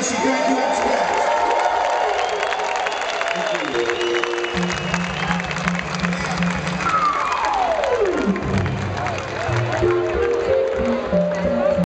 Michigan